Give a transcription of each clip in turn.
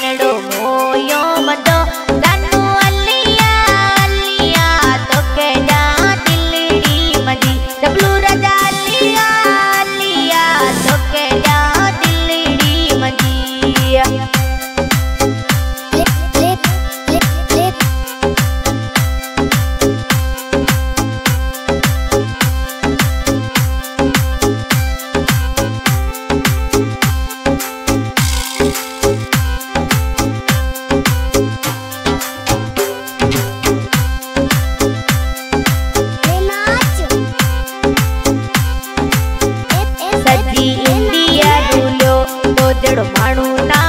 ಕನ್ನಡ મારું ના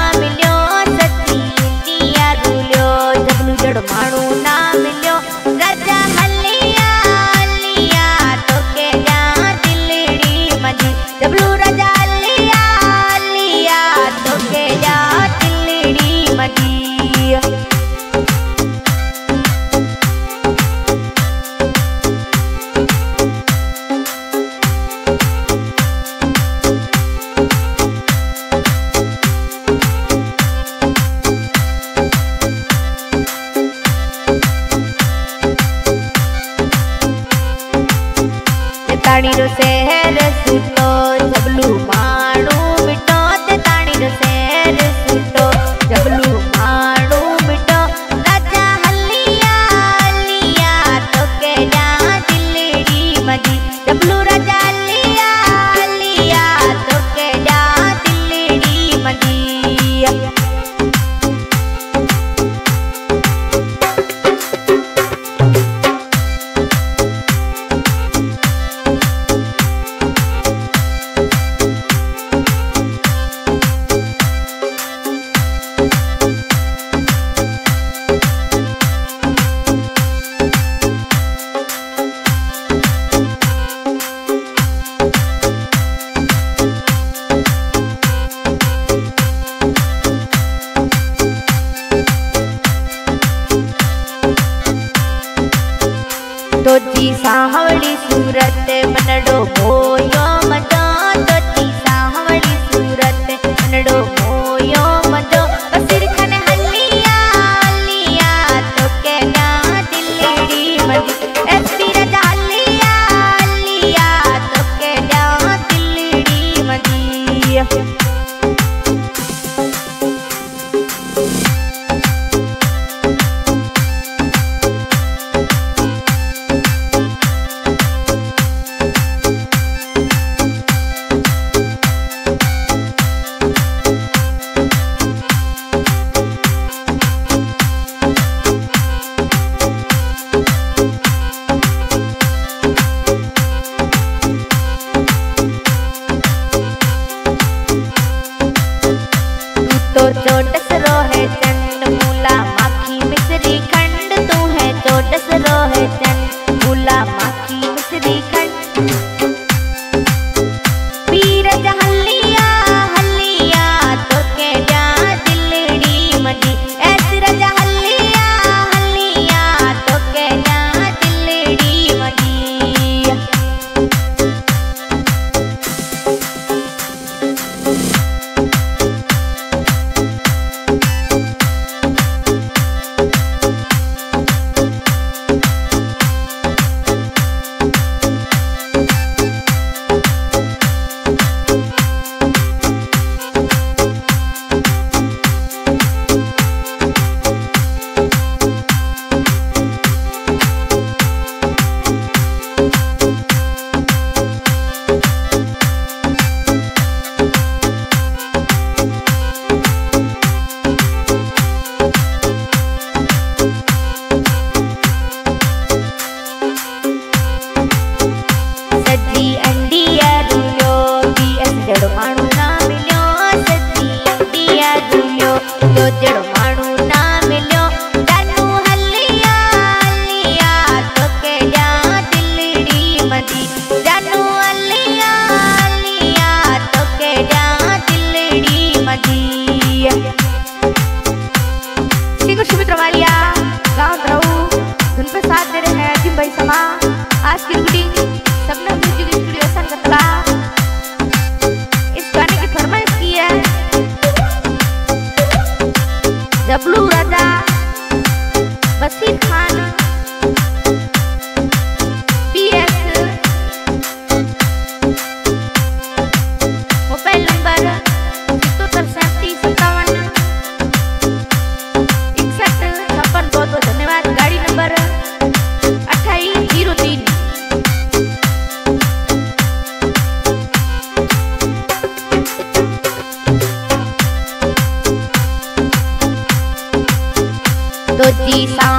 सभी को शुभ रवालिया गाँव रहू धुन पर साथ दे रहे हैं, जिम भाई समा। आज की रिकॉर्डिंग सबने म्यूज़िक स्टूडियो सन कतला इस गाने की फरमाइश की है। राजा 的地方